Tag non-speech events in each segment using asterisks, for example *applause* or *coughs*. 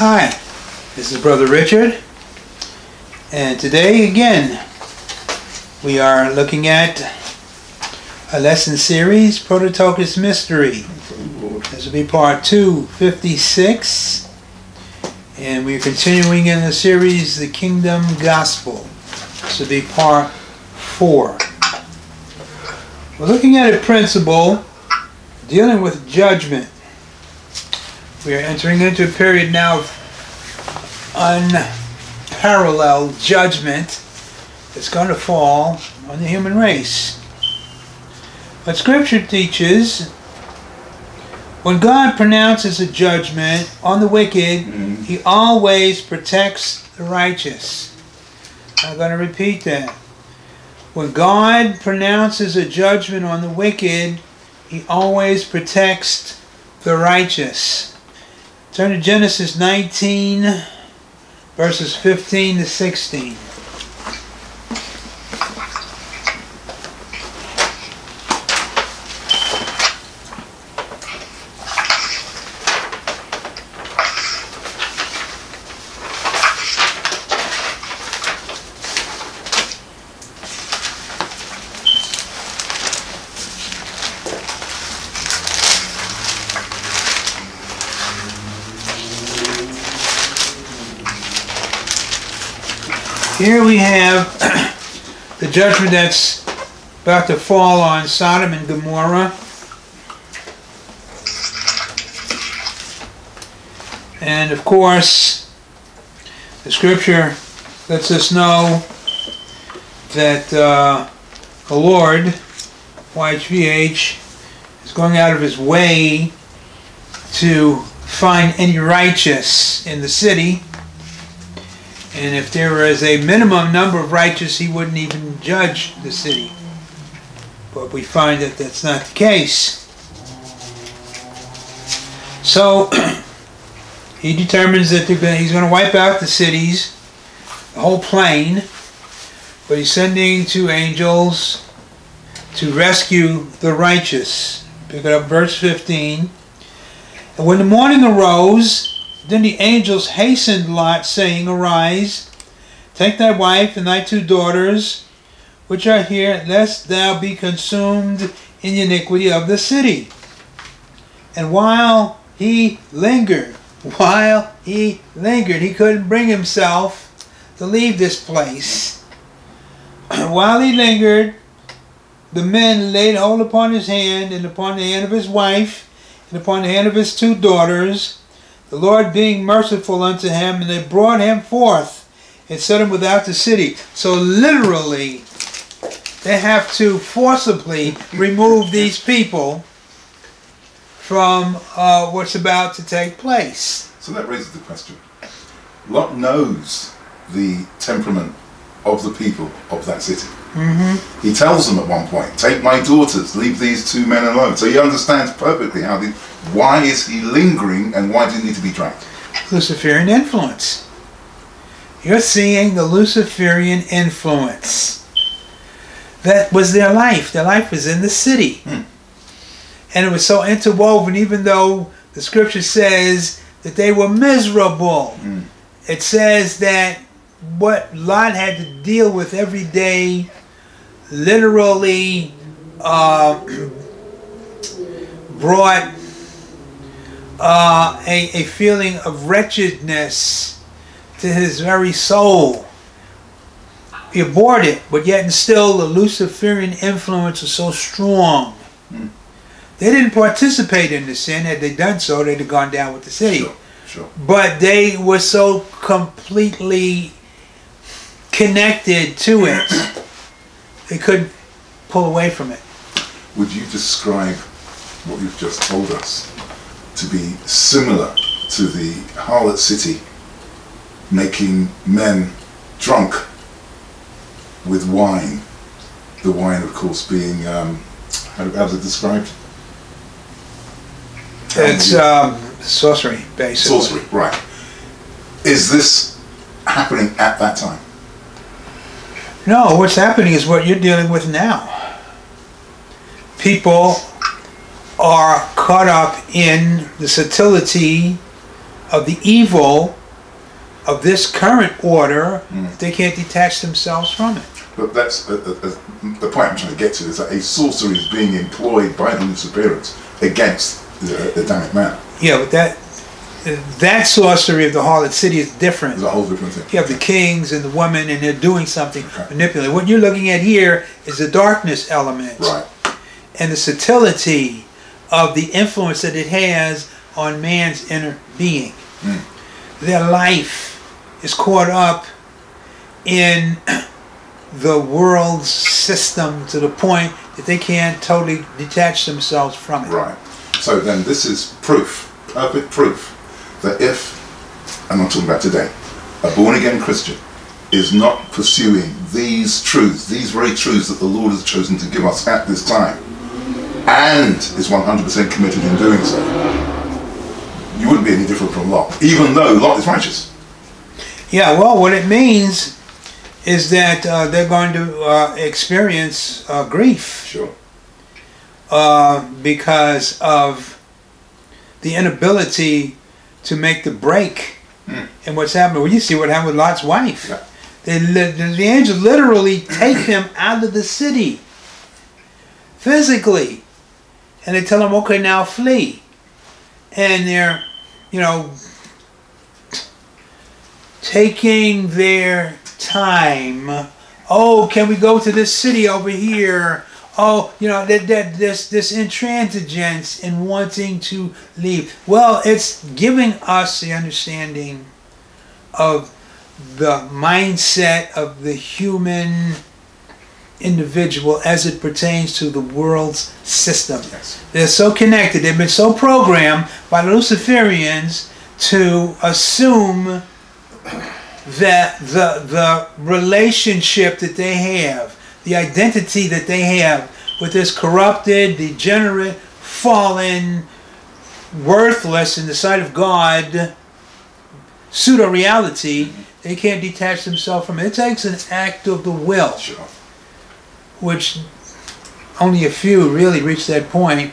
Hi, this is Brother Richard, and today again we are looking at a lesson series, Prototokos Mystery. This will be part 256, and we're continuing in the series, The Kingdom Gospel. This will be part 4. We're looking at a principle dealing with judgment. We are entering into a period now of unparalleled judgment that's going to fall on the human race. But Scripture teaches when God pronounces a judgment on the wicked, mm-hmm. He always protects the righteous. I'm going to repeat that. When God pronounces a judgment on the wicked, He always protects the righteous. Turn to Genesis 19, verses 15 to 16. Here we have the judgment that's about to fall on Sodom and Gomorrah. And of course, the scripture lets us know that uh, the Lord, YHVH, is going out of his way to find any righteous in the city and if there was a minimum number of righteous, he wouldn't even judge the city. But we find that that's not the case. So *clears throat* he determines that he's going to wipe out the cities, the whole plain, but he's sending two angels to rescue the righteous. Pick it up verse 15. And when the morning arose, then the angels hastened Lot, saying, Arise, take thy wife and thy two daughters, which are here, lest thou be consumed in the iniquity of the city. And while he lingered, while he lingered, he couldn't bring himself to leave this place. *clears throat* while he lingered, the men laid hold upon his hand and upon the hand of his wife and upon the hand of his two daughters, the Lord being merciful unto him, and they brought him forth and set him without the city. So literally, they have to forcibly remove these people from uh, what's about to take place. So that raises the question. Lot knows the temperament of the people of that city. Mm-hmm. He tells them at one point, "Take my daughters, leave these two men alone." So he understands perfectly how the why is he lingering and why does he need to be dragged? Luciferian influence. You're seeing the Luciferian influence. That was their life. Their life was in the city. Hmm. And it was so interwoven, even though the scripture says that they were miserable. Hmm. It says that what Lot had to deal with every day literally uh, *clears throat* brought uh, a, a feeling of wretchedness to his very soul. He abhorred it, but yet and still the Luciferian influence was so strong. Mm. They didn't participate in the sin. Had they done so, they'd have gone down with the city. Sure, sure. But they were so completely connected to it, they couldn't pull away from it. Would you describe what you've just told us to be similar to the harlot city making men drunk with wine. The wine, of course, being, um, how, how's it described? It's um, sorcery, basically. Sorcery, right. Is this happening at that time? No, what's happening is what you're dealing with now. People are caught up in the subtlety of the evil of this current order, Mm. they can't detach themselves from it. But that's uh, uh, uh, the point I'm trying to get to is that a sorcery is being employed by the Luciferians against the Adamic man. Yeah, but that that sorcery of the harlot city is different. It's a whole different thing. You have the kings and the women, and they're doing something Okay. manipulative. What you're looking at here is the darkness element Right. and the subtlety of the influence that it has on man's inner being. Mm. Their life is caught up in *clears throat* the world's system to the point that they can't totally detach themselves from it. Right. So then this is proof, perfect proof, that if, and I'm talking about today, a born again Christian is not pursuing these truths, these very truths that the Lord has chosen to give us at this time, and is 100% committed in doing so, you wouldn't be any different from Lot, even though Lot is righteous. Yeah, well, what it means is that uh, they're going to uh, experience uh, grief Sure. uh, because of the inability to make the break Hmm. in what's happening. Well, you see what happened with Lot's wife. Yeah. They, the, the angels literally take him out of the city physically, and they tell them, "Okay, now flee." And they're, you know, taking their time. Oh, can we go to this city over here? Oh, you know that that this this intransigence in wanting to leave. Well, it's giving us the understanding of the mindset of the human individual as it pertains to the world's system. Yes. They're so connected. They've been so programmed by the Luciferians to assume that the the relationship that they have, the identity that they have with this corrupted, degenerate, fallen, worthless in the sight of God pseudo reality, they can't detach themselves from it. It takes an act of the will Sure. Which only a few really reach that point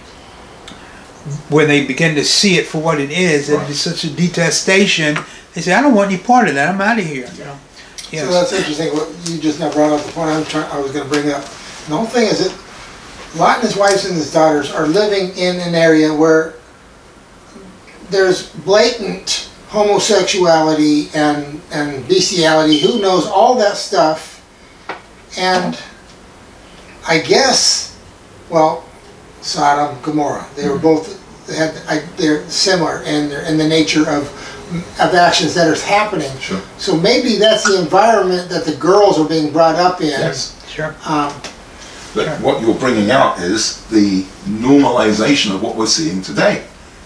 where they begin to see it for what it is, and it's such a detestation. They say, "I don't want any part of that. I'm out of here." You know. Yes. So that's interesting, what you just now brought up the point I'm trying, I was gonna bring up. The whole thing is that Lot and his wives and his daughters are living in an area where there's blatant homosexuality and, and bestiality, who knows all that stuff. And I guess, well, Sodom, Gomorrah, they were both, they had, I, they're similar in their, in the nature of, of actions that are happening. Sure. So maybe that's the environment that the girls are being brought up in. Yes. sure. Um, But what you're bringing out is the normalization of what we're seeing today.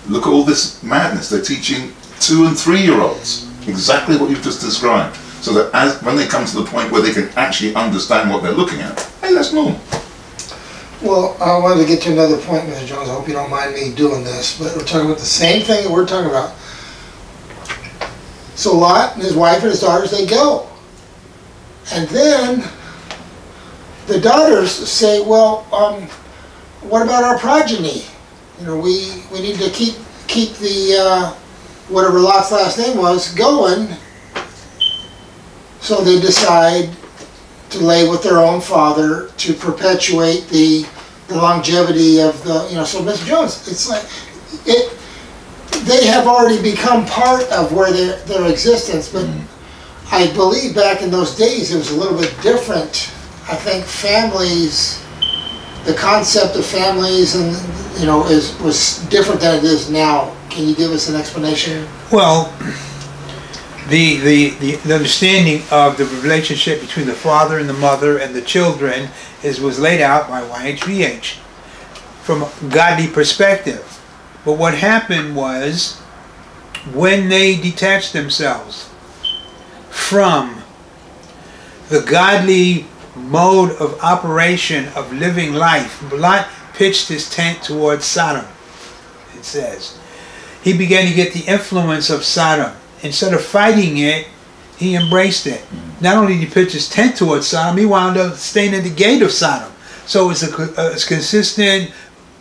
Look at all this madness. They're teaching two and three year olds exactly what you've just described. So that as when they come to the point where they can actually understand what they're looking at, hey, that's normal. Well, I wanted to get to another point, Mr. Jones. I hope you don't mind me doing this, but we're talking about the same thing that we're talking about. So Lot and his wife and his daughters, they go. And then the daughters say, well, um, what about our progeny? You know, we, we need to keep, keep the, uh, whatever Lot's last name was, going. So they decide to lay with their own father to perpetuate the, the longevity of the, you know, so Mr. Jones, it's like, it, they have already become part of where their, their existence, but mm-hmm. I believe back in those days, it was a little bit different. I think families, the concept of families and, you know, is, was different than it is now. Can you give us an explanation? Well, the, the, the, the understanding of the relationship between the father and the mother and the children is was laid out by YHVH from a godly perspective. But what happened was when they detached themselves from the godly mode of operation of living life, Lot pitched his tent towards Sodom, it says. He began to get the influence of Sodom. Instead of fighting it, he embraced it. Not only did he pitch his tent towards Sodom, he wound up staying at the gate of Sodom. So it's a, co- uh, it's consistent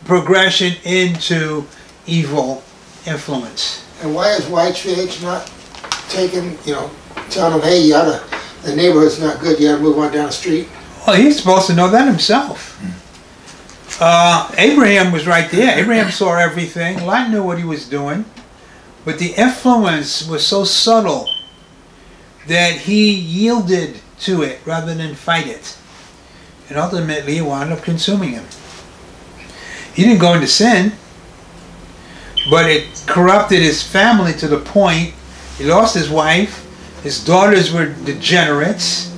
progression into evil influence And why is YHVH not taking, you know, telling them, hey, you gotta, the neighborhood's not good, you gotta move on down the street? Well, he's supposed to know that himself. Uh, Abraham was right there. Abraham saw everything. Lot knew what he was doing. But the influence was so subtle that he yielded to it rather than fight it. And ultimately, it wound up consuming him. He didn't go into sin, but it corrupted his family to the point he lost his wife, his daughters were degenerates,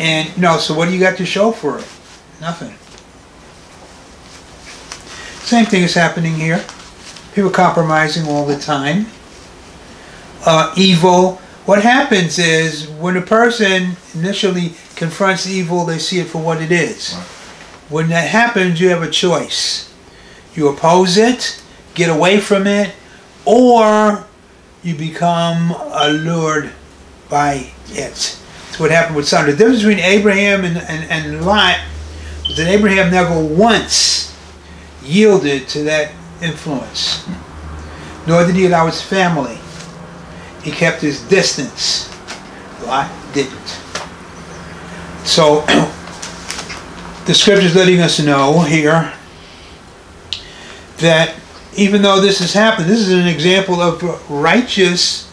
and you know, so what do you got to show for it? Nothing. Same thing is happening here. People compromising all the time. Uh, evil. What happens is when a person initially confronts evil, they see it for what it is. Right. When that happens, you have a choice. You oppose it, get away from it, or you become allured by it. That's what happened with Sodom. The difference between Abraham and, and, and Lot was that Abraham never once yielded to that influence. Nor did he allow his family. He kept his distance. Lot didn't. So *clears throat* the scripture is letting us know here that even though this has happened, this is an example of a righteous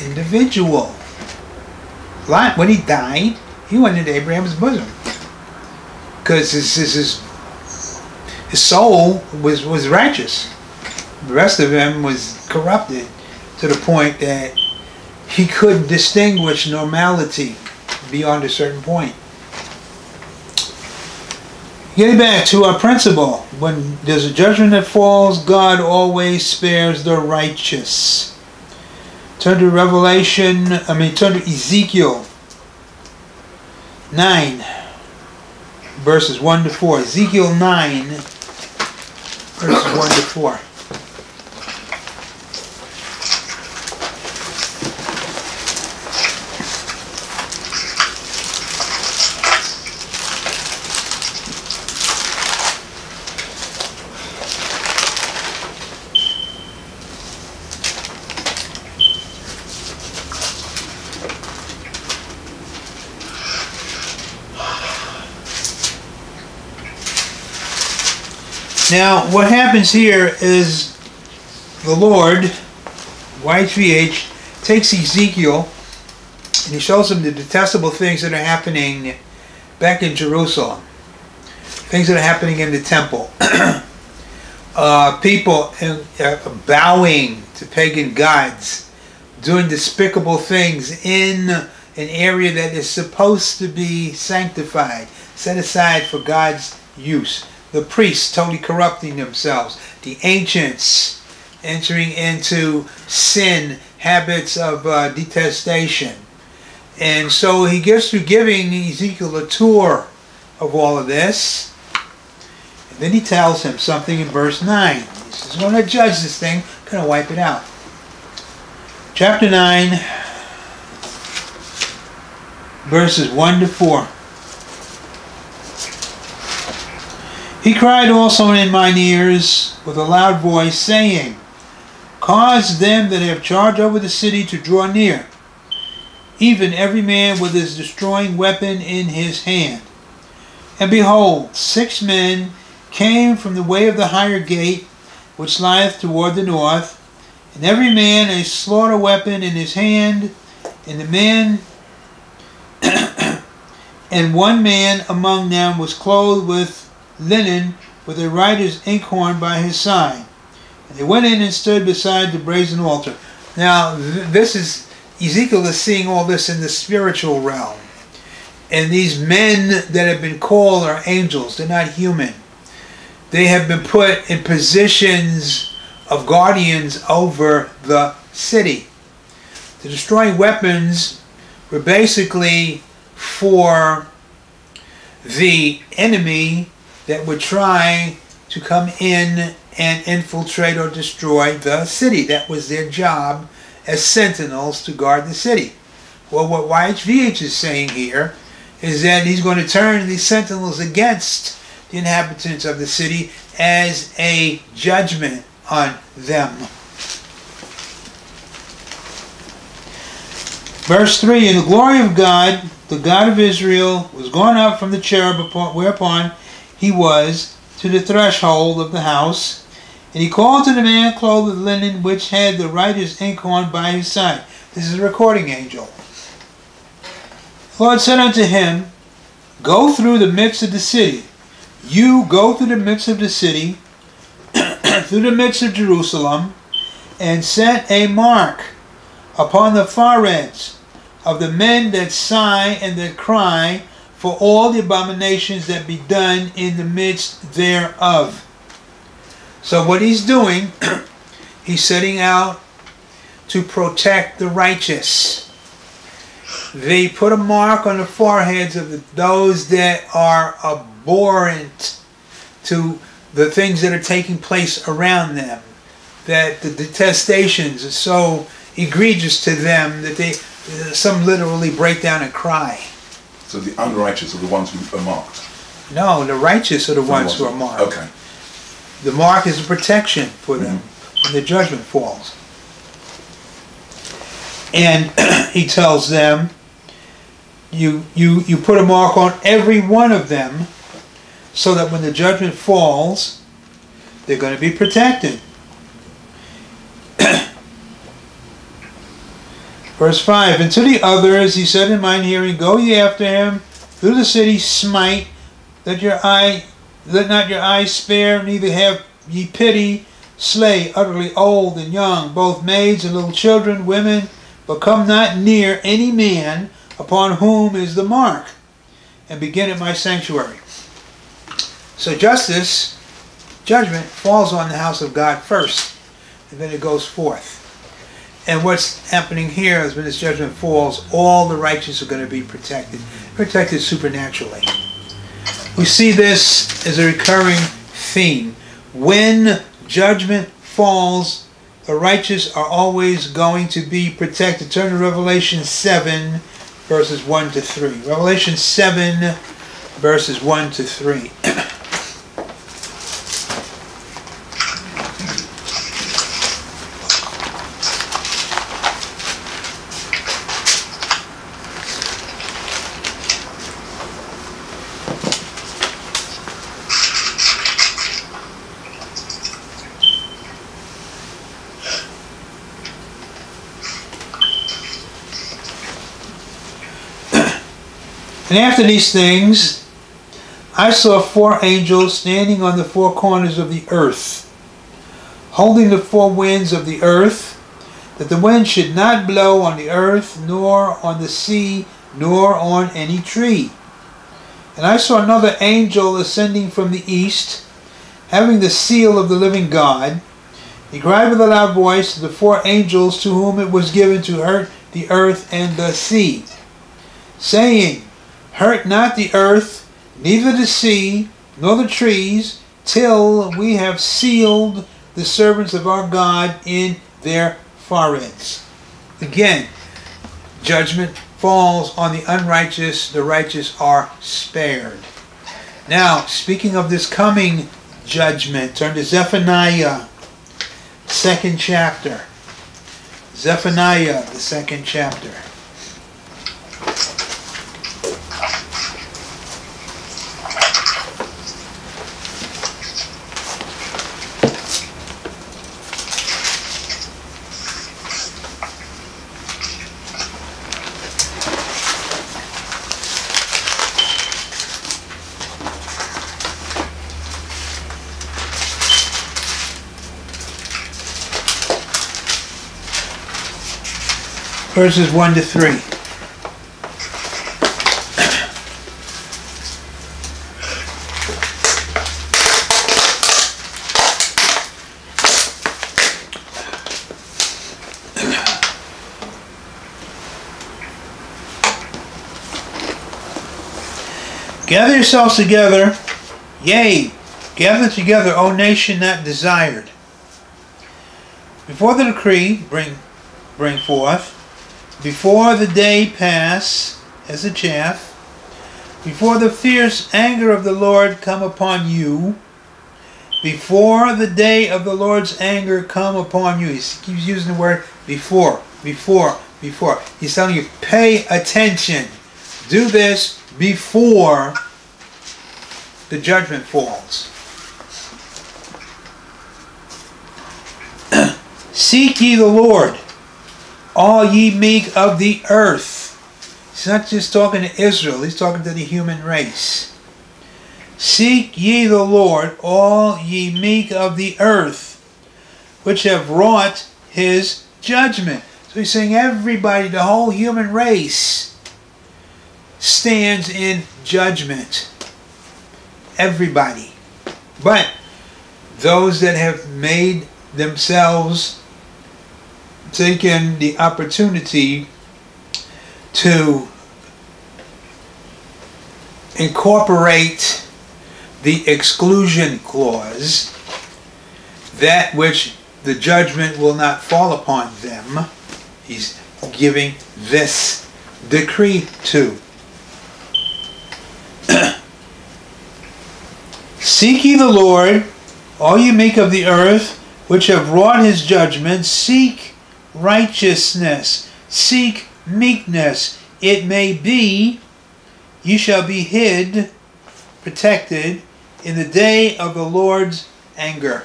individual. Lot, when he died, he went into Abraham's bosom. Because his, his, his, his soul was, was righteous. The rest of him was corrupted to the point that he couldn't distinguish normality beyond a certain point. Getting back to our principle, when there's a judgment that falls, God always spares the righteous. Turn to Revelation, I mean, turn to Ezekiel 9, verses 1 to 4. Ezekiel 9, verses 1 to 4. Now, what happens here is the Lord, YHVH, takes Ezekiel and he shows him the detestable things that are happening back in Jerusalem. Things that are happening in the temple. *clears throat* uh, people uh, bowing to pagan gods, doing despicable things in an area that is supposed to be sanctified, set aside for God's use the priests totally corrupting themselves, the ancients entering into sin, habits of uh, detestation. And so he gets through giving Ezekiel a tour of all of this. And then he tells him something in verse 9. He says, going to judge this thing, I'm going to wipe it out. Chapter 9, verses 1 to 4. He cried also in mine ears with a loud voice, saying, Cause them that have charge over the city to draw near, even every man with his destroying weapon in his hand. And behold, six men came from the way of the higher gate, which lieth toward the north, and every man a slaughter weapon in his hand, and the men *clears throat* and one man among them was clothed with linen with a writer's inkhorn by his side. And they went in and stood beside the brazen altar. Now, th- this is, Ezekiel is seeing all this in the spiritual realm. And these men that have been called are angels, they're not human. They have been put in positions of guardians over the city. The destroying weapons were basically for the enemy that would try to come in and infiltrate or destroy the city. That was their job as sentinels to guard the city. Well, what YHVH is saying here is that he's going to turn these sentinels against the inhabitants of the city as a judgment on them. Verse 3 And the glory of God, the God of Israel, was gone up from the cherub upon, whereupon he was to the threshold of the house. And he called to the man clothed with linen, which had the writer's inkhorn by his side. This is a recording angel. The Lord said unto him, Go through the midst of the city. You go through the midst of the city, *clears throat* through the midst of Jerusalem, and set a mark upon the foreheads of the men that sigh and that cry for all the abominations that be done in the midst thereof. So what he's doing, *clears throat* he's setting out to protect the righteous. They put a mark on the foreheads of those that are abhorrent to the things that are taking place around them. That the detestations are so egregious to them that they some literally break down and cry. So the unrighteous are the ones who are marked. No, the righteous are the ones who are marked. Okay. The mark is a protection for them mm-hmm. when the judgment falls. And *clears throat* he tells them, you, you, you put a mark on every one of them so that when the judgment falls, they're going to be protected. Verse 5 And to the others he said in mine hearing, Go ye after him through the city, smite, that your eye let not your eyes spare, neither have ye pity, slay utterly old and young, both maids and little children, women, but come not near any man upon whom is the mark, and begin at my sanctuary. So justice, judgment, falls on the house of God first, and then it goes forth. And what's happening here is when this judgment falls, all the righteous are going to be protected, protected supernaturally. We see this as a recurring theme. When judgment falls, the righteous are always going to be protected. Turn to Revelation 7, verses 1 to 3. Revelation 7, verses 1 to 3. *clears throat* And after these things, I saw four angels standing on the four corners of the earth, holding the four winds of the earth, that the wind should not blow on the earth, nor on the sea, nor on any tree. And I saw another angel ascending from the east, having the seal of the living God. He cried with a loud voice to the four angels to whom it was given to hurt the earth and the sea, saying, Hurt not the earth, neither the sea, nor the trees, till we have sealed the servants of our God in their foreheads. Again, judgment falls on the unrighteous, the righteous are spared. Now, speaking of this coming judgment, turn to Zephaniah, second chapter. Zephaniah, the second chapter. Verses 1 to 3. Gather yourselves together, yea, gather together, O nation that desired. Before the decree bring bring forth, before the day pass as a chaff, before the fierce anger of the Lord come upon you, before the day of the Lord's anger come upon you. He keeps using the word before, before, before. He's telling you, pay attention. Do this before the judgment falls. *clears throat* Seek ye the Lord, all ye meek of the earth. He's not just talking to Israel, he's talking to the human race. Seek ye the Lord, all ye meek of the earth, which have wrought his judgment. So he's saying everybody, the whole human race, stands in judgment. Everybody. But those that have made themselves taken the opportunity to incorporate the exclusion clause, that which the judgment will not fall upon them, he's giving this decree to. *clears throat* Seek ye the Lord, all ye meek of the earth, which have wrought his judgment, seek righteousness, seek meekness. It may be you shall be hid, protected, in the day of the Lord's anger.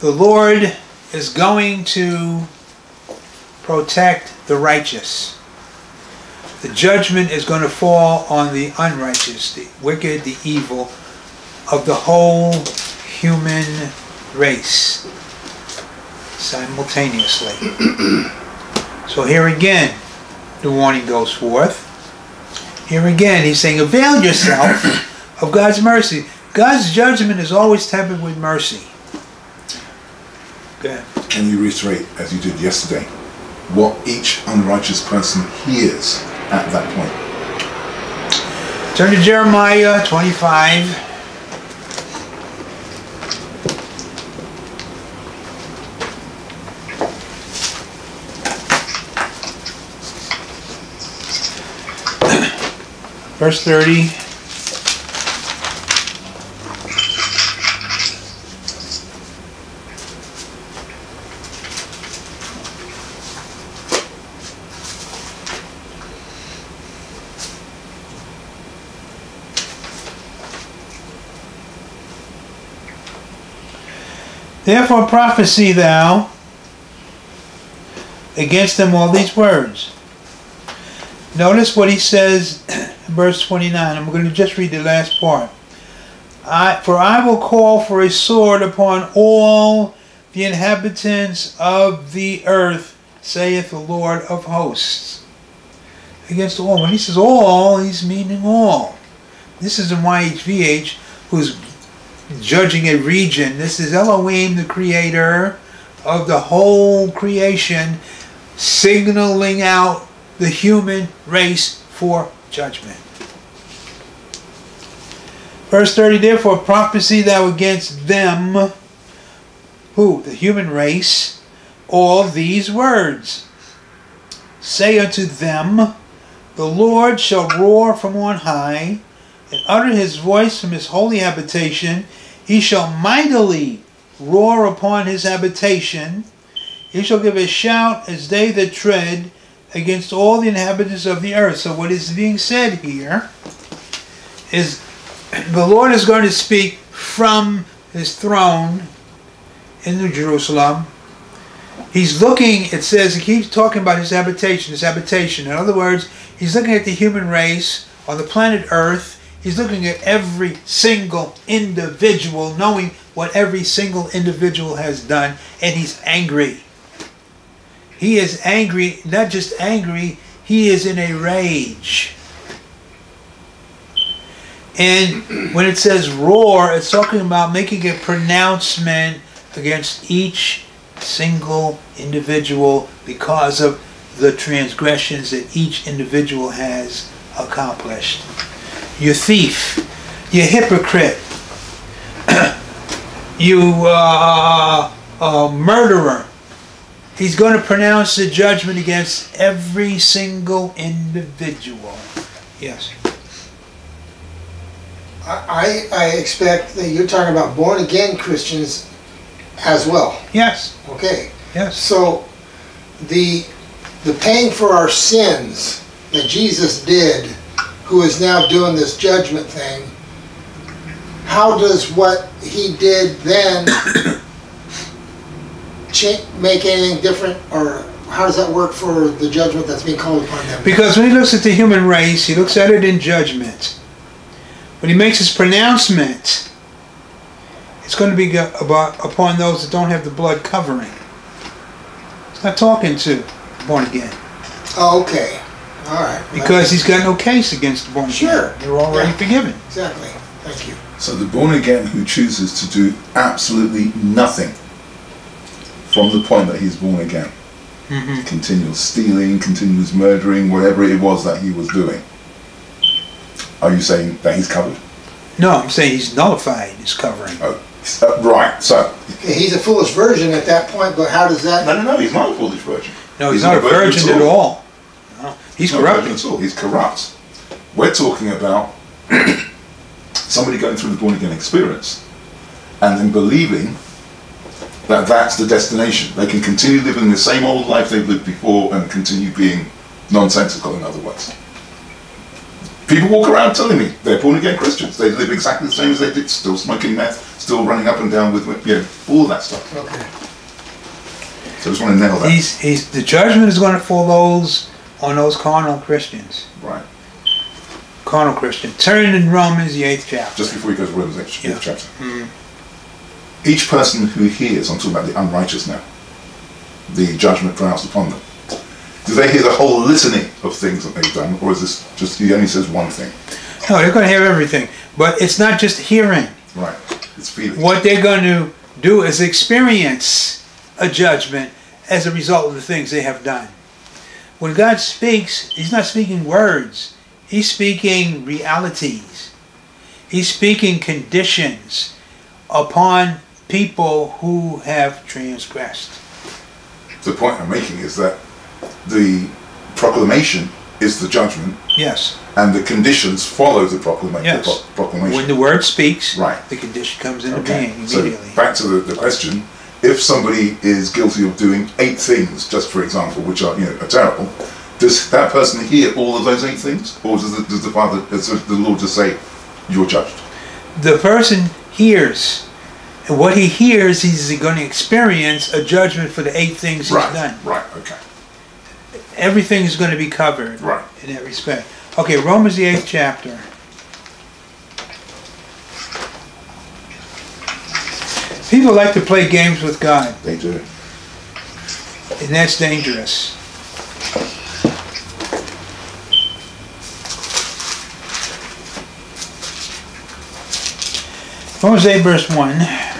The Lord is going to protect the righteous. The judgment is going to fall on the unrighteous, the wicked, the evil of the whole human race simultaneously. *clears throat* so here again, the warning goes forth. Here again, he's saying, avail yourself *coughs* of God's mercy. God's judgment is always tempered with mercy. Go ahead. Can you reiterate, as you did yesterday, what each unrighteous person hears at that point? Turn to Jeremiah 25. Verse 30. Therefore prophesy thou against them all these words. Notice what he says verse 29. I'm going to just read the last part. I, for I will call for a sword upon all the inhabitants of the earth, saith the Lord of hosts. Against all. When he says all, he's meaning all. This isn't YHVH who's judging a region. This is Elohim, the creator of the whole creation, signaling out the human race for judgment. Verse 30, therefore prophesy thou against them, who? The human race, all these words. Say unto them, The Lord shall roar from on high, and utter his voice from his holy habitation. He shall mightily roar upon his habitation. He shall give a shout as they that tread against all the inhabitants of the earth. So what is being said here is the Lord is going to speak from his throne in New Jerusalem. He's looking, it says, he keeps talking about his habitation, his habitation. In other words, he's looking at the human race on the planet Earth. He's looking at every single individual, knowing what every single individual has done, and he's angry. He is angry, not just angry, he is in a rage. And when it says roar, it's talking about making a pronouncement against each single individual because of the transgressions that each individual has accomplished. You thief, you hypocrite, *clears throat* you uh, uh, murderer. He's going to pronounce the judgment against every single individual. Yes. I, I expect that you're talking about born again Christians as well. Yes. Okay. Yes. So the the paying for our sins that Jesus did, who is now doing this judgment thing, how does what he did then *coughs* make anything different, or how does that work for the judgment that's being called upon them? Because when he looks at the human race, he looks at it in judgment. When he makes his pronouncement, it's going to be about upon those that don't have the blood covering. He's not talking to born again Oh, okay, all right. because he's got no case against the born again. Sure. They're already Yeah. forgiven. exactly. Thank you. So the born again who chooses to do absolutely nothing from the point that he's born again, Mhm. continues stealing, continues murdering, whatever it was that he was doing. Are you saying that he's covered? No, I'm saying he's nullified his covering. Oh, uh, right. So he's a foolish virgin at that point, but how does that? no, no, no. He's not a foolish virgin. No, he's, not a virgin at all. No, he's not a corrupted. at all. He's corrupt. We're talking about *clears throat* somebody going through the born again experience and then believing that that's the destination. They can continue living the same old life they've lived before and continue being nonsensical in other words. People walk around telling me they're born again Christians. They live exactly the same as they did, still smoking meth, still running up and down with, you know, all that stuff. Okay. So I just want to nail that. He's, he's, the judgment is going to fall those on those carnal Christians. right. Carnal Christian. Turn in Romans, the eighth chapter. just before he goes to Romans the 8th Yeah. chapter. Mm. Each person who hears, I'm talking about the unrighteous now, the judgment pronounced upon them, do they hear the whole litany of things that they've done, or is this just, he only says one thing? No, they're going to hear everything. But it's not just hearing. Right. It's feeling. What they're going to do is experience a judgment as a result of the things they have done. When God speaks, He's not speaking words, He's speaking realities. He's speaking conditions upon people who have transgressed. The point I'm making is that the proclamation is the judgment, Yes. and the conditions follow the, proclama- Yes. the pro- proclamation. When the word speaks, Right. the condition comes into Okay. being So immediately. back to the, the question: If somebody is guilty of doing eight things, just for example, which are you know are terrible, does that person hear all of those eight things, or does the, does the Father, does the Lord just say, "You're judged"? the person hears. And what he hears, he's going to experience a judgment for the eight things he's right. done. Right. Okay. Everything is going to be covered Right. in that respect. Okay, Romans the eighth chapter. People like to play games with God, They do. and that's dangerous. Romans 8, verse 1.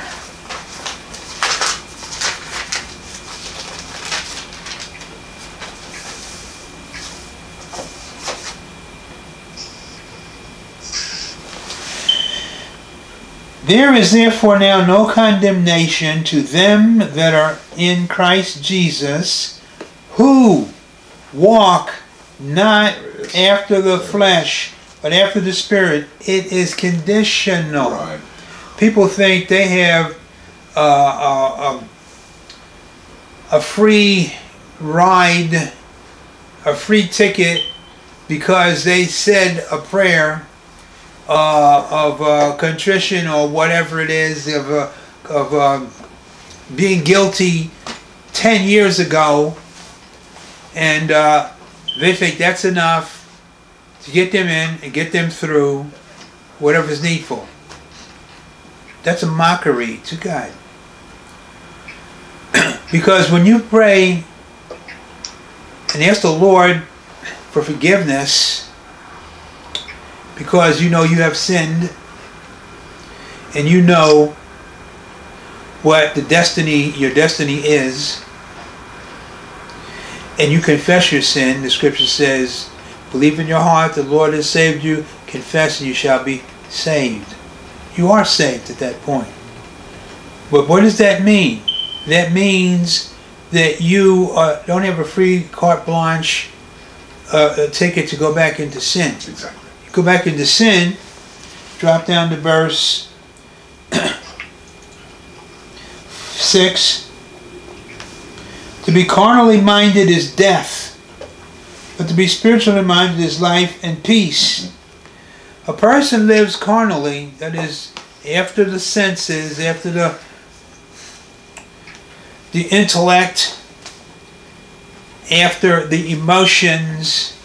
There is therefore now no condemnation to them that are in Christ Jesus, who walk not after the flesh, but after the Spirit. It is conditional. Right. People think they have uh, a, a, a free ride, a free ticket, because they said a prayer uh, of uh, contrition or whatever it is of uh, of um, being guilty ten years ago, and uh, they think that's enough to get them in and get them through whatever's needful. That's a mockery to God. *clears throat* because when you pray and ask the Lord for forgiveness, because you know you have sinned and you know what the destiny your destiny is and you confess your sin the scripture says believe in your heart the lord has saved you confess and you shall be saved. You are saved at that point. But what does that mean? That means that you uh, don't have a free carte blanche uh, ticket to go back into sin. Exactly. Go back into sin, drop down to verse *clears throat* 6. To be carnally minded is death, but to be spiritually minded is life and peace. A person lives carnally, that is, after the senses, after the the intellect, after the emotions,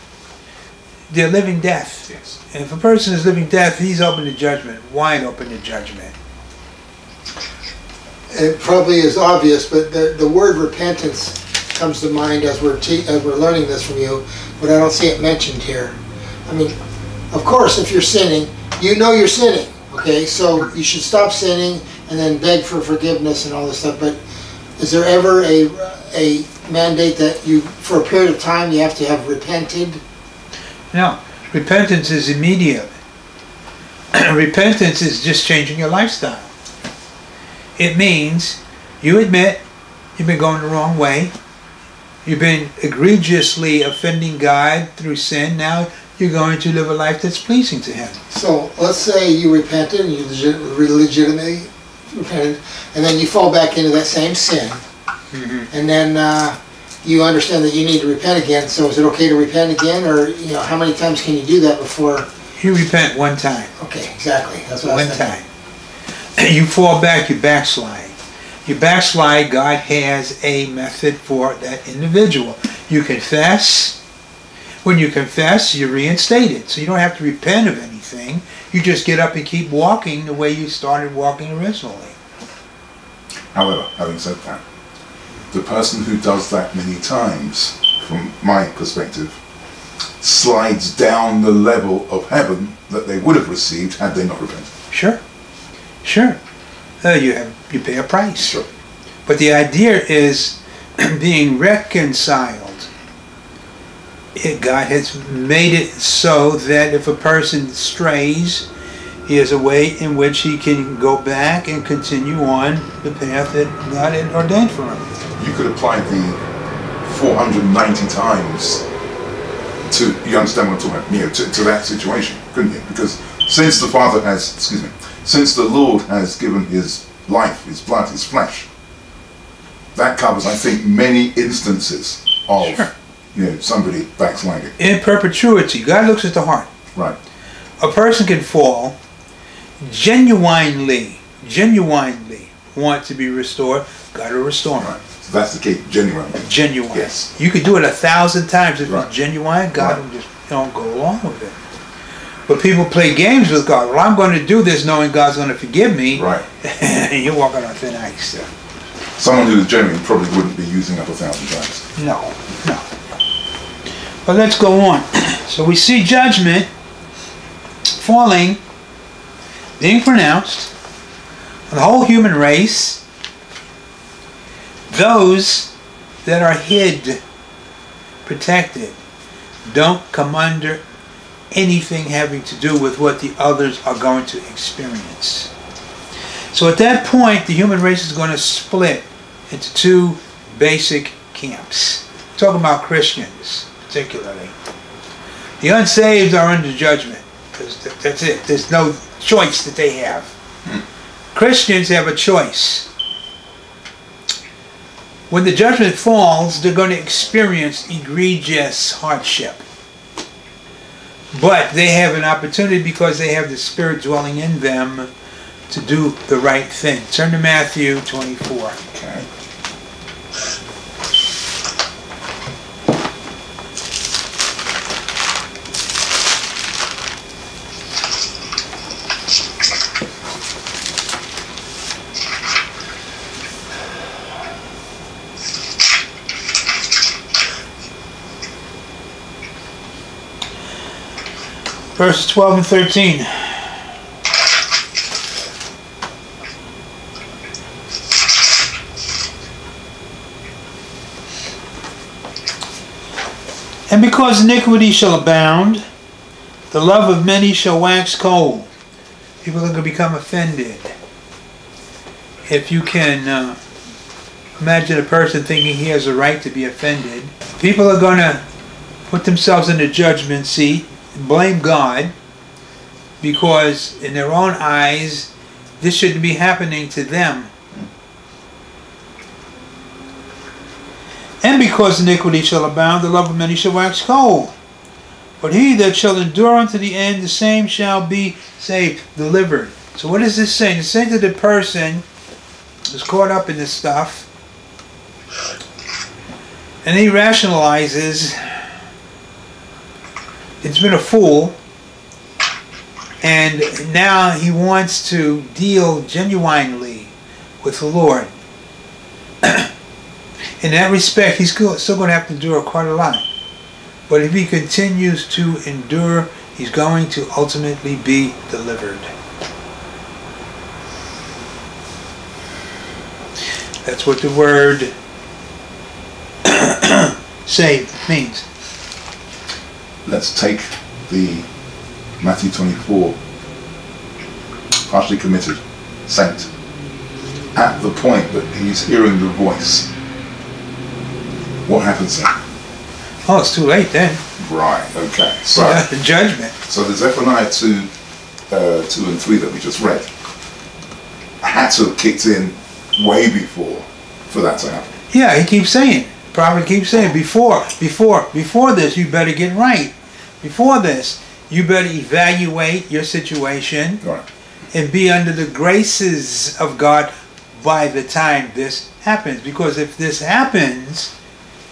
they're living death. Yes. And if a person is living death, he's open to judgment, wide open to judgment. It probably is obvious, but the, the word repentance comes to mind as we're te- as we're learning this from you, but I don't see it mentioned here. I mean, of course, if you're sinning, you know you're sinning. Okay, so you should stop sinning and then beg for forgiveness and all this stuff. But is there ever a a mandate that you, for a period of time, you have to have repented? No, repentance is immediate. *clears throat* repentance is just changing your lifestyle. It means you admit you've been going the wrong way. You've been egregiously offending God through sin. Now you're going to live a life that's pleasing to Him. So let's say you repented and you legit, legitimately repented, and then you fall back into that same sin, and then uh, you understand that you need to repent again. So is it okay to repent again, or you know how many times can you do that before? You repent one time. Okay, exactly. That's what I was One time. *clears throat* You fall back, you backslide. You backslide, God has a method for that individual. You confess. When you confess, you're reinstated. So you don't have to repent of anything. You just get up and keep walking the way you started walking originally. However, having said that, the person who does that many times, from my perspective, slides down the level of heaven that they would have received had they not repented. Sure. Sure. Uh, you have you pay a price. Sure. But the idea is *clears throat* being reconciled. It, God has made it so that if a person strays, he has a way in which he can go back and continue on the path that God had ordained for him. You could apply the 490 times to, you understand what I'm talking about, you know, to, to that situation, couldn't you? Because since the Father has, excuse me, since the Lord has given his life, his blood, his flesh, that covers, I think, many instances of, Sure. you know, somebody backsliding. In perpetuity, God looks at the heart. Right. A person can fall, genuinely, genuinely want to be restored. God will restore. Right. So that's the key, genuine. genuine. Yes. You could do it a thousand times if Right. it's genuine. God Right. will just you know, go along with it. But people play games with God. Well, I'm going to do this knowing God's going to forgive me. Right. and *laughs* you're walking on thin ice. Someone who is genuine probably wouldn't be using up a thousand times. No, no. But let's go on. *clears throat* So we see judgment falling, being pronounced on the whole human race. Those that are hid, protected, don't come under anything having to do with what the others are going to experience. So at that point, the human race is going to split into two basic camps. Talking about Christians, particularly. The unsaved are under judgment. That's it. There's no choice that they have. Christians have a choice. When the judgment falls, they're going to experience egregious hardship. But they have an opportunity because they have the Spirit dwelling in them to do the right thing. Turn to Matthew 24. Okay. Verses 12 and 13. And because iniquity shall abound, the love of many shall wax cold. People are going to become offended. If you can uh, imagine a person thinking he has a right to be offended, people are going to put themselves in the judgment seat, blame God, because in their own eyes, this shouldn't be happening to them. And because iniquity shall abound, the love of many shall wax cold. But he that shall endure unto the end, the same shall be saved, delivered. So what is this saying? It's saying to the person who's caught up in this stuff, and he rationalizes, it's been a fool, and now he wants to deal genuinely with the Lord. *clears throat* In that respect, he's still going to have to endure quite a lot. But if he continues to endure, he's going to ultimately be delivered. That's what the word *clears throat* saved means. Let's take the Matthew 24 partially committed saint at the point that he's hearing the voice. What happens then? Oh, it's too late then. Right, okay. So, Yeah, *laughs* the judgment. so the Zephaniah 2, uh, 2 and 3 that we just read had to have kicked in way before for that to happen. Yeah, he keeps saying. Prophet keeps saying, before, before, before this, you better get right. Before this, you better evaluate your situation Right. and be under the graces of God by the time this happens. Because if this happens,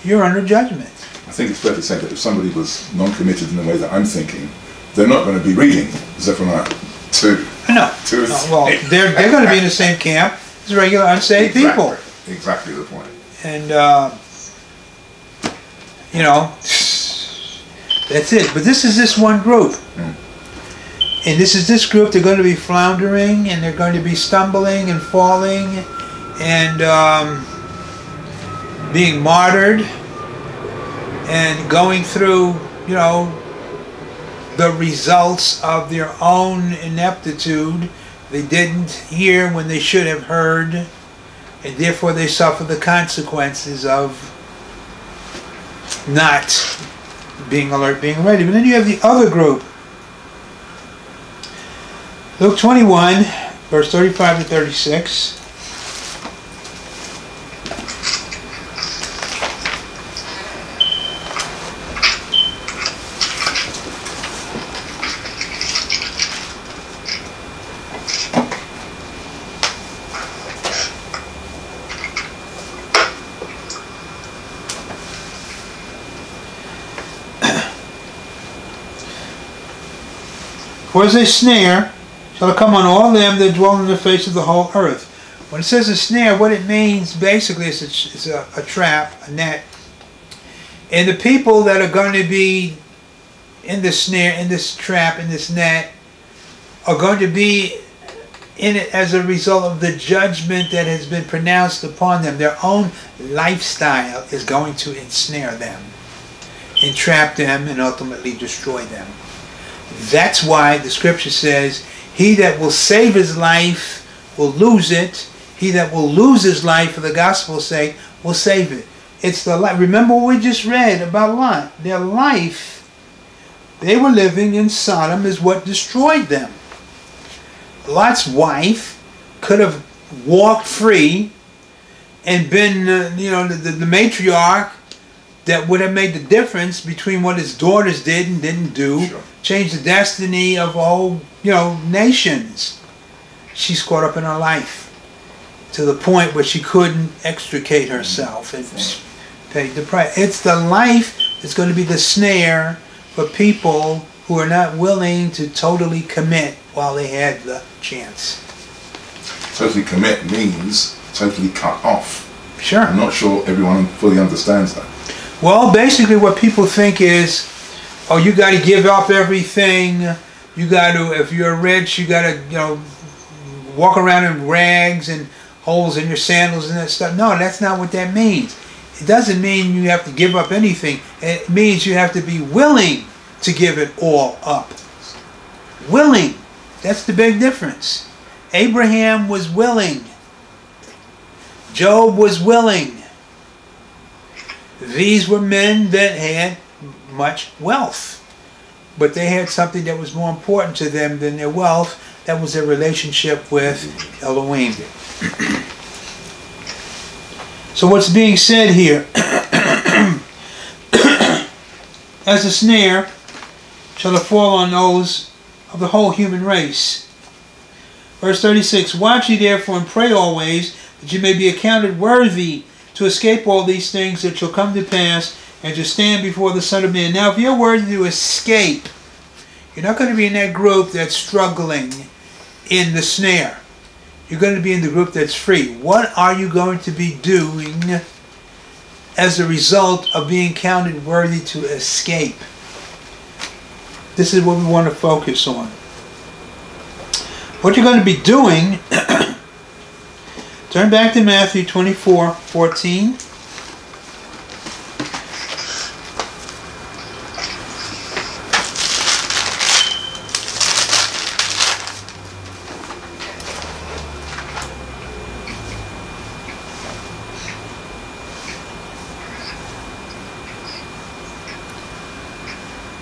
you're under judgment. I think it's fair to say that if somebody was non-committed in the way that I'm thinking, they're not going to be reading Zephaniah 2. No, *laughs* Two. no, well, they're, they're going to be in the same camp as regular unsaved people. Exactly. Exactly the point. and uh, you know? That's it. But this is this one group. Mm. and this is this group they're going to be floundering and they're going to be stumbling and falling and um, being martyred and going through you know the results of their own ineptitude. They didn't hear when they should have heard and therefore they suffer the consequences of not being alert, being ready. But then you have the other group. Luke 21, verse 35 to 36. For as a snare shall come on all them that dwell on the face of the whole earth. When it says a snare, what it means basically is is a, a trap, a net. And the people that are going to be in this snare, in this trap, in this net, are going to be in it as a result of the judgment that has been pronounced upon them. Their own lifestyle is going to ensnare them, entrap them, and ultimately destroy them. That's why the scripture says, He that will save his life will lose it. He that will lose his life for the gospel's sake will save it. It's the life. Remember what we just read about Lot. Their life, they were living in Sodom, is what destroyed them. Lot's wife could have walked free and been, uh, you know, the, the, the matriarch that would have made the difference between what his daughters did and didn't do, Sure. change the destiny of whole, you know, nations. She's caught up in her life to the point where she couldn't extricate mm-hmm. herself and pay the price. It's the life that's going to be the snare for people who are not willing to totally commit while they had the chance. Totally commit means totally cut off. Sure. I'm not sure everyone fully understands that. Well, basically, what people think is, oh, you got to give up everything. You got to, if you're rich, you got to, you know, walk around in rags and holes in your sandals and that stuff. No, that's not what that means. It doesn't mean you have to give up anything. It means you have to be willing to give it all up. Willing. That's the big difference. Abraham was willing. Job was willing. These were men that had much wealth, but they had something that was more important to them than their wealth. That was their relationship with Elohim. *clears throat* So what's being said here *clears throat* as a snare shall it fall on those of the whole human race. Verse 36 Watch ye therefore and pray always, that you may be accounted worthy to escape all these things that shall come to pass, and to stand before the Son of Man. Now, if you're worthy to escape, you're not going to be in that group that's struggling in the snare. You're going to be in the group that's free. What are you going to be doing as a result of being counted worthy to escape? This is what we want to focus on. What you're going to be doing, *clears throat* turn back to Matthew 24 14.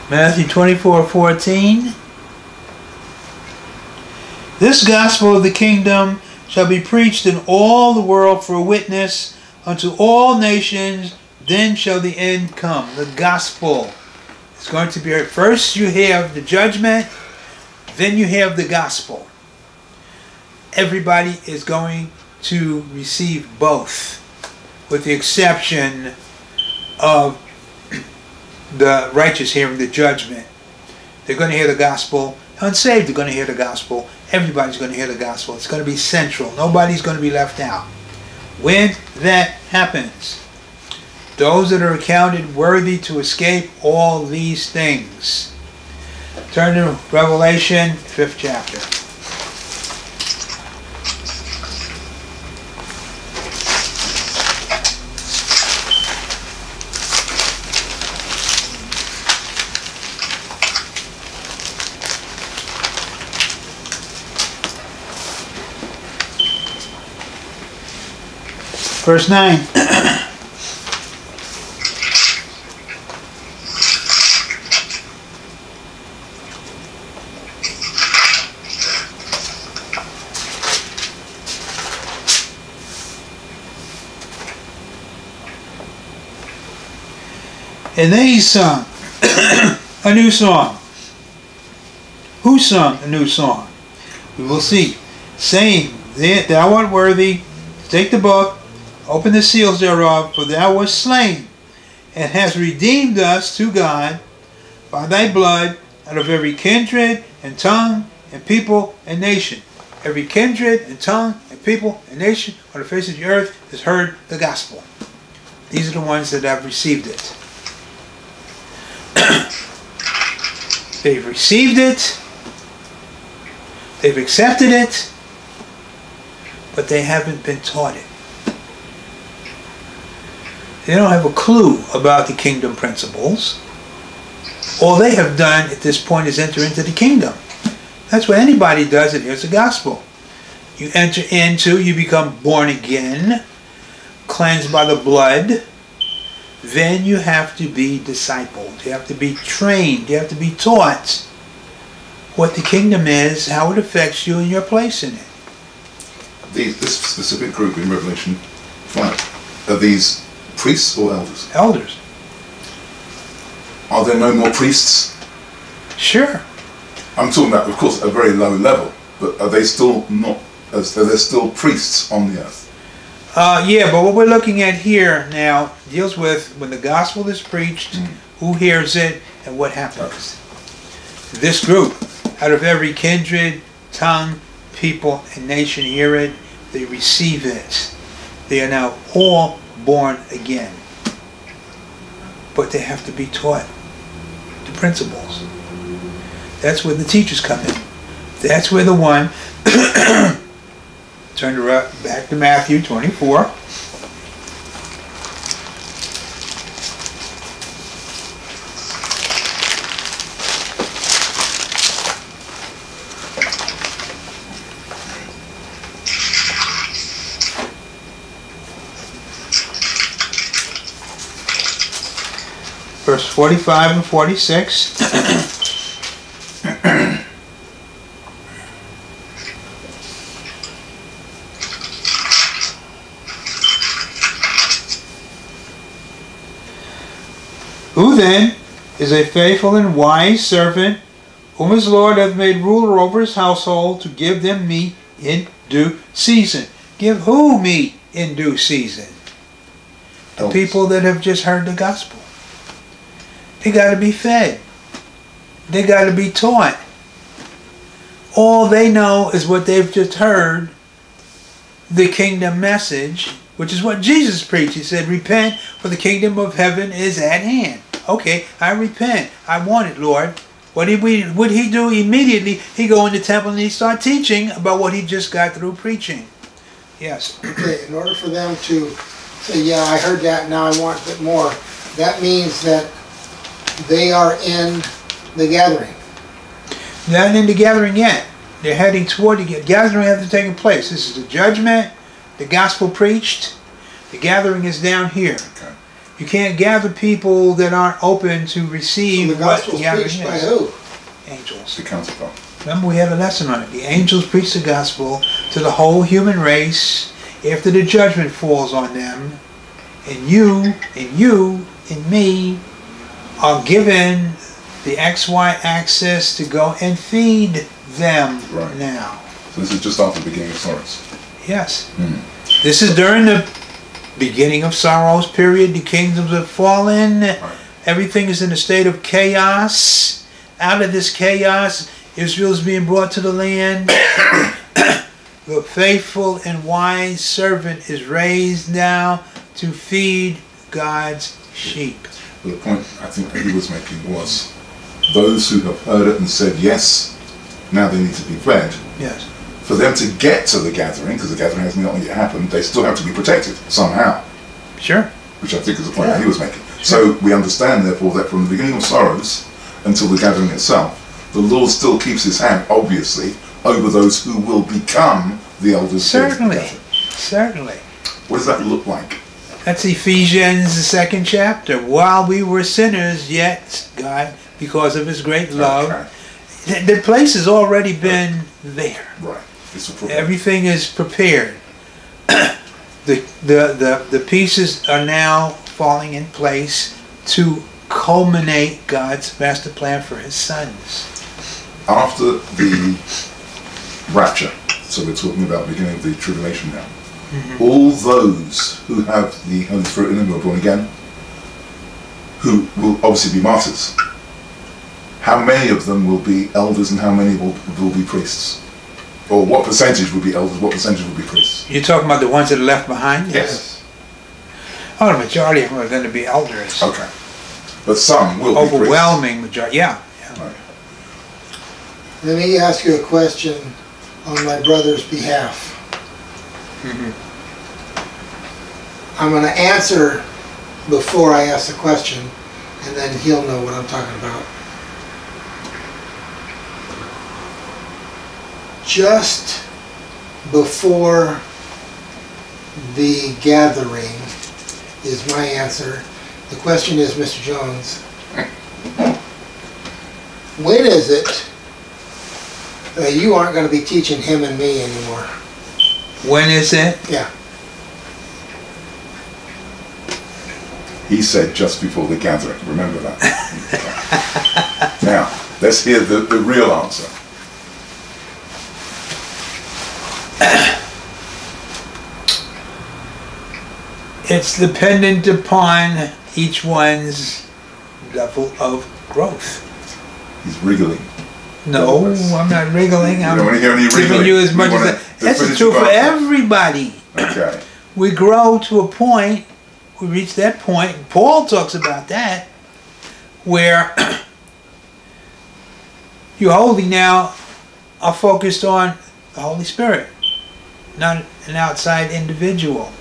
Matthew 24 14. This gospel of the kingdom shall be preached in all the world for a witness unto all nations, then shall the end come. The gospel is going to be first you have the judgment, then you have the gospel. Everybody is going to receive both, with the exception of *clears throat* the righteous hearing the judgment. They're going to hear the gospel. Unsaved are going to hear the gospel. Everybody's going to hear the gospel. It's going to be central. Nobody's going to be left out. When that happens, those that are accounted worthy to escape all these things. Turn to Revelation, 5th chapter. Verse 9. And then he sung a new song. Who sung a new song? We will see. Saying, Thou art worthy, take the book, open the seals thereof, for thou wast slain, and hast redeemed us to God by thy blood out of every kindred and tongue and people and nation. Every kindred and tongue and people and nation on the face of the earth has heard the gospel. These are the ones that have received it. *clears throat* They've received it. They've accepted it. But they haven't been taught it. They don't have a clue about the kingdom principles. All they have done at this point is enter into the kingdom. That's what anybody does that hears the gospel. You enter into, you become born again, cleansed by the blood. Then you have to be discipled. You have to be trained. You have to be taught what the kingdom is, how it affects you, and your place in it. These, this specific group in Revelation 5, are these priests or elders? Elders. Are there no more priests? Sure. I'm talking about, of course, a very low level, but are they still not, are there still priests on the earth? Uh, yeah, but what we're looking at here now deals with when the gospel is preached, mm. who hears it, and what happens. Okay. This group, out of every kindred, tongue, people, and nation hear it, they receive it. They are now all born again. But they have to be taught the principles. That's where the teachers come in. That's where the one, *coughs* turn to back to Matthew 24. verse 45 and 46. Who then is a faithful and wise servant, whom his Lord hath made ruler over his household, to give them meat in due season. Give who meat in due season? The people that have just heard the gospel. They got to be fed. They got to be taught. All they know is what they've just heard the kingdom message, which is what Jesus preached. He said, Repent, for the kingdom of heaven is at hand. Okay, I repent. I want it, Lord. What did we what he do immediately? He go in the temple and he start teaching about what he just got through preaching. Yes. Okay, in order for them to say, yeah, I heard that, now I want a bit more, that means that they are in the gathering. Not in the gathering yet. They're heading toward the gathering hasn't taken place. This is the judgment, the gospel preached. The gathering is down here. Okay. You can't gather people that aren't open to So receive the what the gospel's gathering preached by is. who? Angels. The counterpart. Remember, we had a lesson on it. The angels preach the gospel to the whole human race after the judgment falls on them. And you, and you, and me are given the XY axis to go and feed them Right. now. So this is just off the beginning of sorrows. Yes. Hmm. This is during the beginning of sorrows period. The kingdoms have fallen. Everything is in a state of chaos. Out of this chaos, Israel is being brought to the land. *coughs* the faithful and wise servant is raised now to feed God's sheep. The point I think he was making was those who have heard it and said yes, now they need to be fed. Yes. For them to get to the gathering, because the gathering has not yet happened, they still have to be protected somehow, Sure. which I think is the point that he was making. So we understand, therefore, that from the beginning of sorrows until the gathering itself, the Lord still keeps his hand, obviously, over those who will become the elders. of the Certainly. Certainly. What does that look like? That's Ephesians, the second chapter. While we were sinners, yet God, because of his great love, Okay. the, the place has already been there. Right. It's. Everything is prepared. *clears throat* the, the, the, the pieces are now falling in place to culminate God's master plan for his sons. after the rapture, so we're talking about the beginning of the tribulation now, Mm-hmm. all those who have the Holy Spirit in them who are born again, who will obviously be martyrs, how many of them will be elders and how many will, will be priests? Or what percentage will be elders, what percentage will be priests? You're talking about the ones that are left behind? Yes. Oh, the majority of them are going to be elders. Okay. But some will be. Overwhelming majority, yeah. yeah. Right. Let me ask you a question on my brother's behalf. Mm-hmm. I'm gonna answer before I ask the question, and then he'll know what I'm talking about. Just before the gathering is my answer. The question is, Mr. Jones, when is it that you aren't gonna be teaching him and me anymore? When is it? Yeah. He said just before the gathering. Remember that. *laughs* Now, let's hear the, the real answer. *coughs* It's dependent upon each one's level of growth. He's wriggling. No, I'm not wriggling. I'm don't want to hear any giving wriggling. you as much as that. That's true for everybody. Okay. We grow to a point, we reach that point, Paul talks about that, where *clears throat* you wholly now are focused on the Holy Spirit, not an outside individual.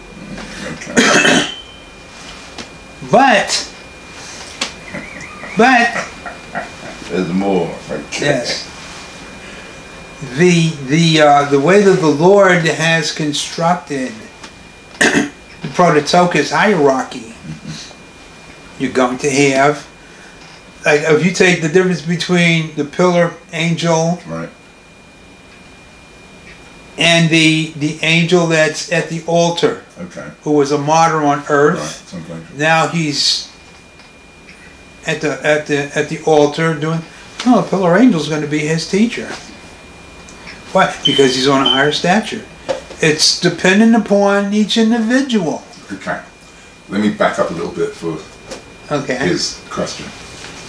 Okay. But, but, There's more. Okay. Yes. The the uh, the way that the Lord has constructed *clears throat* the Prototokos hierarchy, you're going to have like if you take the difference between the pillar angel Right. and the the angel that's at the altar, Okay. who was a martyr on earth. Like Now he's at the, at the, at the altar doing, no, the pillar angel's gonna be his teacher. Why? Because he's on a higher stature. It's dependent upon each individual, Okay. Let me back up a little bit for okay? his question.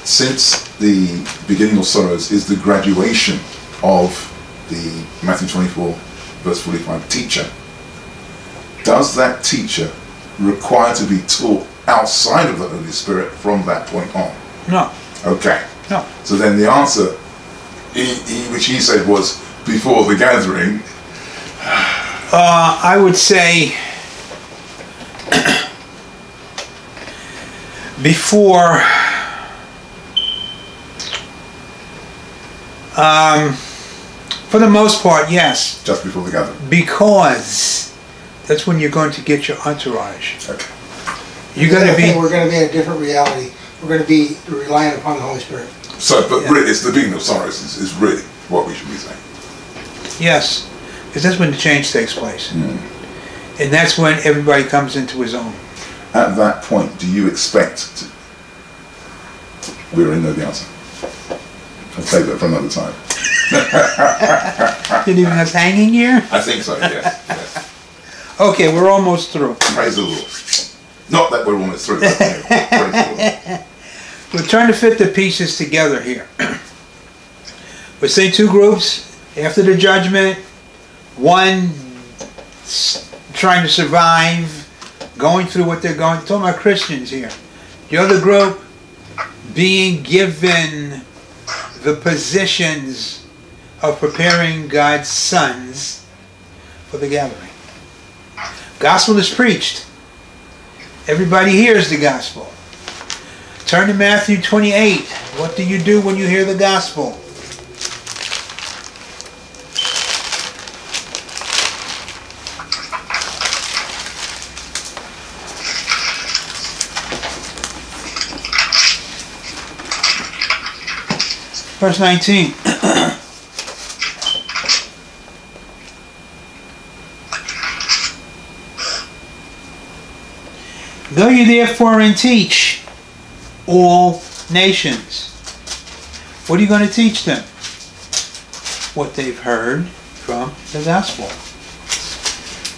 Since the beginning of sorrows is the graduation of the Matthew 24, verse 45 teacher, does that teacher require to be taught outside of the Holy Spirit from that point on? No, Okay. no. So then the answer, he, he, which he said was before the gathering, Uh, I would say *clears throat* before um, for the most part, yes, just before the gathering. because that's when you're going to get your entourage. Okay. You got I to be We're gonna be in a different reality. We're gonna be relying upon the Holy Spirit. So, but Yeah. really, it's the beginning of sorrows is, is really what we should be saying. yes, because that's when the change takes place, mm. and that's when everybody comes into his own. At that point, do you expect to... We already know the answer. I'll save that for another time. *laughs* You're leaving us hanging here. I think so, yes. yes. Okay, we're almost through. Praise the Lord. Not that we're almost through, but anyway, praise. *laughs* We're trying to fit the pieces together here. We're saying two groups after the judgment. One trying to survive, going through what they're going. Talking about Christians here. The other group being given the positions of preparing God's sons for the gathering. Gospel is preached. Everybody hears the gospel. Turn to Matthew 28. What do you do when you hear the gospel? Verse 19. *clears throat* Go ye therefore and teach all nations. What are you going to teach them? What they've heard from the gospel.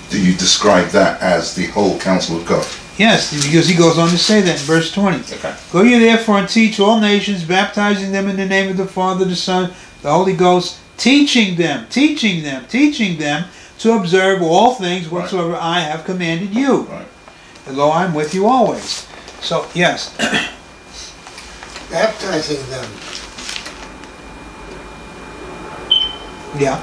Do you describe that as the whole counsel of God? Yes, because he goes on to say that in verse 20. Okay. Go ye therefore and teach all nations, baptizing them in the name of the Father, the Son, the Holy Ghost, teaching them, teaching them, teaching them to observe all things whatsoever I have commanded you. Right. Lo, I'm with you always. So, yes, *coughs* Baptizing them. yeah.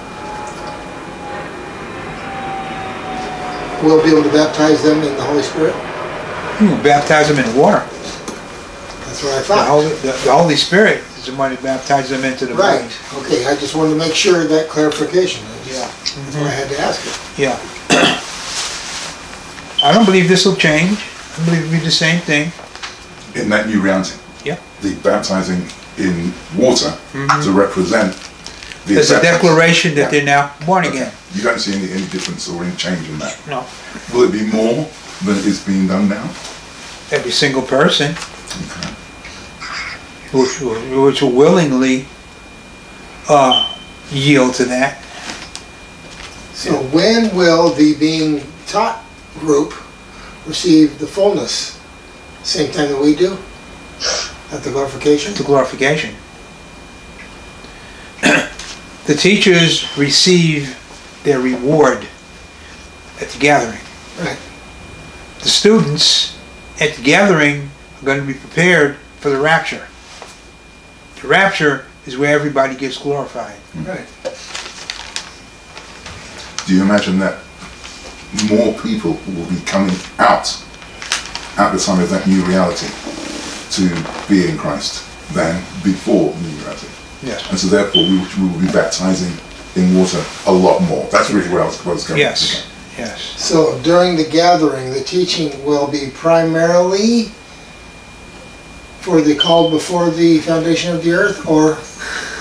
We'll be able to baptize them in the Holy Spirit. You baptize them in water. That's what I The. Holy, the, the Holy Spirit is the one that baptizes them into the Right, body. okay, I just wanted to make sure that clarification. Just- Yeah. That's why I had to ask it. Yeah. I don't believe this will change. I believe it'll be the same thing. In that new reality. Yeah. The baptizing in water to represent the There's a declaration that Yeah. they're now born Okay. again. You don't see any, any difference or any change in that. No. Will it be more than is being done now? Every single person which will, which will willingly uh, yield to that. So when will the being taught group receive the fullness? Same time that we do? At the glorification? to glorification. *clears throat* the teachers receive their reward at the gathering. Right. The students at the gathering are going to be prepared for the rapture. The rapture is where everybody gets glorified. Right. Do you imagine that more people will be coming out at the time of that new reality to be in Christ than before the new reality? Yes. And so therefore we, we will be baptizing in water a lot more. That's really where I was, where I was going. Yes. Yes. So during the gathering, the teaching will be primarily for the called before the foundation of the earth or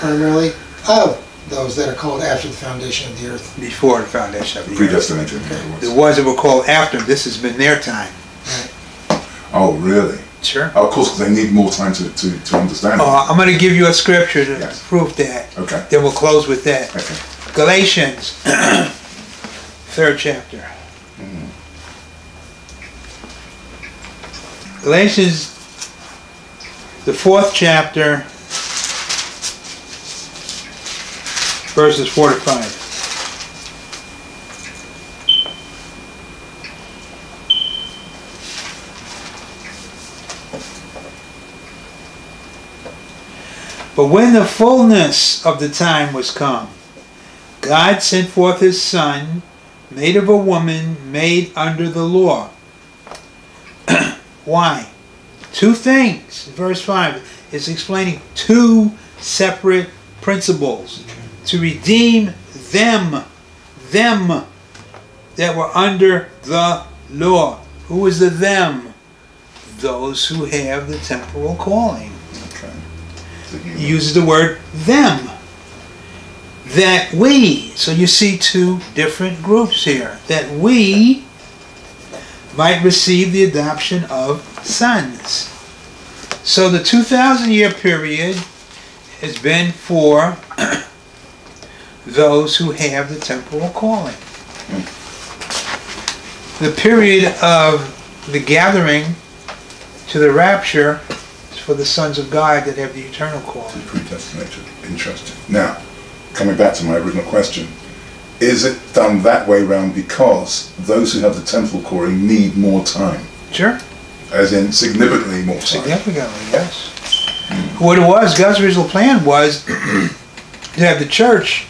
primarily of those that are called after the foundation of the earth? Before the foundation of the earth. Predestinated in other The ones that were called after, this has been their time. Oh, really? Sure. Of course, 'cause they need more time to, to, to understand. Uh, I'm going to give you a scripture to Yes. prove that. Okay. Then we'll close with that. Okay. Galatians, *clears throat* third chapter. Galatians, the fourth chapter, verses four to five. But when the fullness of the time was come, God sent forth his Son, made of a woman, made under the law. *clears throat* Why? Two things. Verse 5 is explaining two separate principles. To redeem them, them that were under the law. Who is the them? Those who have the temporal calling Okay. He uses the word them. That we, so you see two different groups here, that we might receive the adoption of sons. So the 2,000 year period has been for *clears throat* those who have the temporal calling. Hmm. The period of the gathering to the rapture is for the sons of God that have the eternal calling. predestinated. Interesting. Now, coming back to my original question, is it done that way round because those who have the temporal calling need more time? Sure. As in significantly more time? Significantly, yes. What it was, God's original plan was to have the church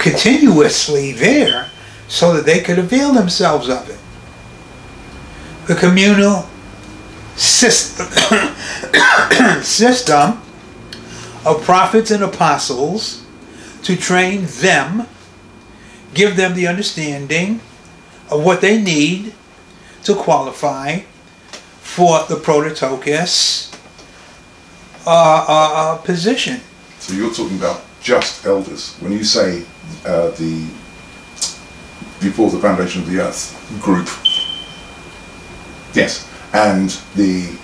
continuously there so that they could avail themselves of it. The communal system, *coughs* system of prophets and apostles to train them, give them the understanding of what they need to qualify for the prototokos uh, uh, uh, position. So you're talking about just elders. When you say uh, the before the foundation of the earth group, yes, and the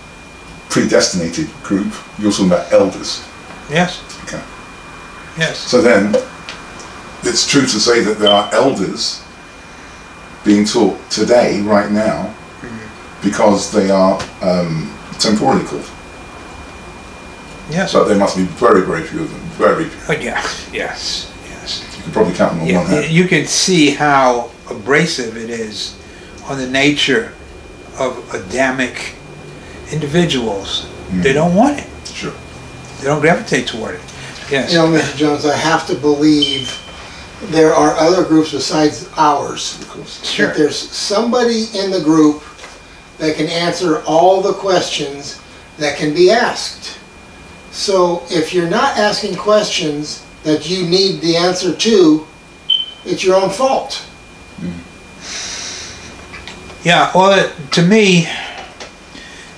predestinated group, you're talking about elders. Yes, Okay. yes. So then, it's true to say that there are elders being taught today, right now, because they are um, temporally called. Yes. But there must be very, very few of them. Very few. Oh, yes, yes, yes. You can probably count them on one Yeah, hand. you can see how abrasive it is on the nature of Adamic individuals. Mm. They don't want it. Sure. They don't gravitate toward it. Yes. You know, Mr. Jones, I have to believe there are other groups besides ours. Of course. Sure. That there's somebody in the group that can answer all the questions that can be asked. So if you're not asking questions that you need the answer to, it's your own fault. Hmm. Yeah, well, it, to me,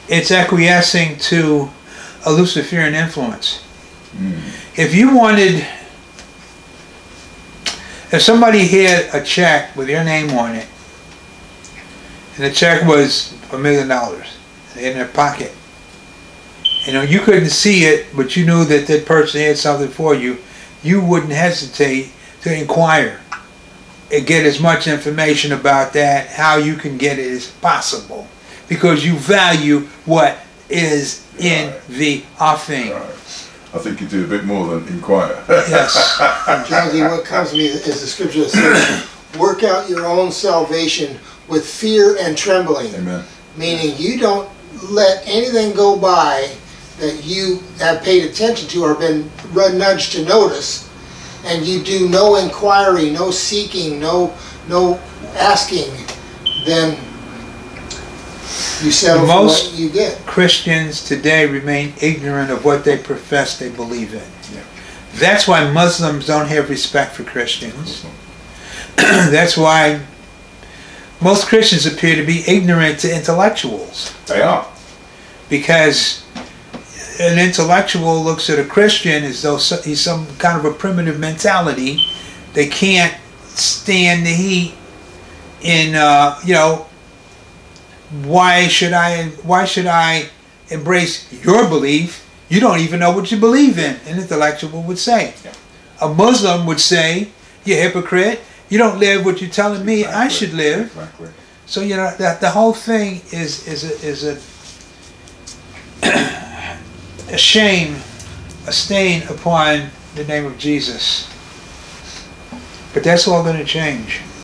it's acquiescing to a Luciferian influence. Hmm. If you wanted, if somebody had a check with your name on it, and the check was a million dollars in their pocket, you know, you couldn't see it, but you knew that that person had something for you, you wouldn't hesitate to inquire and get as much information about that, how you can get it as possible, because you value what is in Right. the offering. Right. I think you do a bit more than inquire. Yes, *laughs* And Jonesy, what comes to me is the scripture that says, work out your own salvation with fear and trembling. Amen. Meaning you don't let anything go by that you have paid attention to or been nudged to notice, and you do no inquiry, no seeking, no no asking, then you settle for Most- what you get. Christians today remain ignorant of what they profess they believe in. Yeah. That's why Muslims don't have respect for Christians. *clears throat* That's why most Christians appear to be ignorant to intellectuals. They are. because an intellectual looks at a Christian as though he's some kind of a primitive mentality. They can't stand the heat. In uh, you know, why should I? Why should I embrace your belief, you don't even know what you believe in, an intellectual would say. Yeah. A Muslim would say, you hypocrite, you don't live what you're telling me I should live. Exactly. So you know that the whole thing is is a, is a *clears throat* a shame, a stain upon the name of Jesus. But that's all going to change.